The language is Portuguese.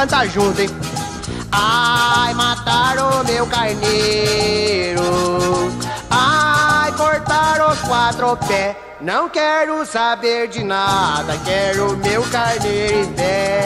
canta junto, hein? Ai, mataram meu carneiro. Ai, cortaram os quatro pés. Não quero saber de nada, quero meu carneiro em pé.